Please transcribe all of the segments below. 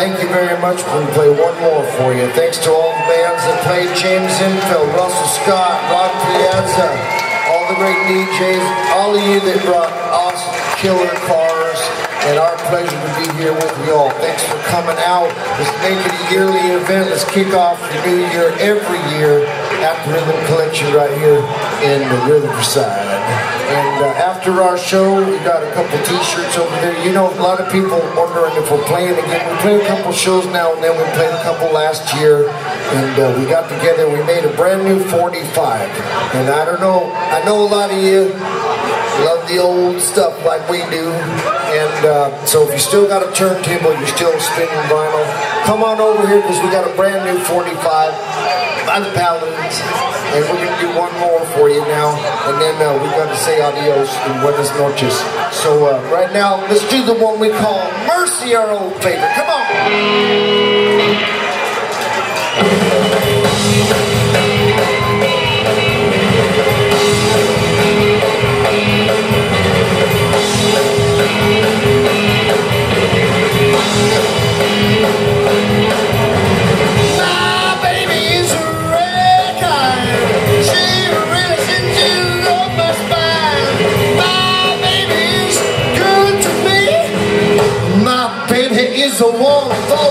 Thank you very much. We'll play one more for you. Thanks to all the bands that played, James Intveld, Russell Scott, Rod Piazza, all the great DJs, all of you that brought awesome killer cars, and our pleasure to be here with you all. Thanks for coming out. Let's make it a yearly event. Let's kick off the new year every year at the Rhythm Collision right here in the Riverside. And uh, after our show, we got a couple t-shirts over there. You know, a lot of people wondering if we're playing again. We played a couple shows now and then. We played a couple last year. And uh, we got together, we made a brand new 45. And I don't know, I know a lot of you love the old stuff like we do. And uh, so if you still got a turntable, you're still spinning vinyl, come on over here because we got a brand new 45 the Paladins. And we're going to do one more for you now. And then uh, we're going to say adios and buenas noches. So uh, right now, let's do the one we call Mercy, our old favorite. Come on. Baby is the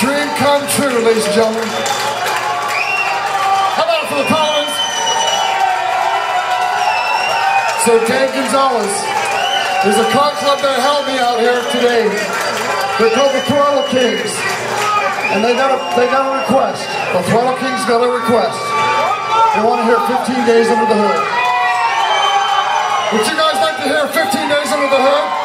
dream come true, ladies and gentlemen. How about for the Collins? So Dan Gonzalez, there's a car club that helped me out here today. They're called the Throttle Kings. And they got a they got a request. The Throttle Kings got a request. They want to hear 15 days under the hood. Would you guys like to hear 15 days under the hood?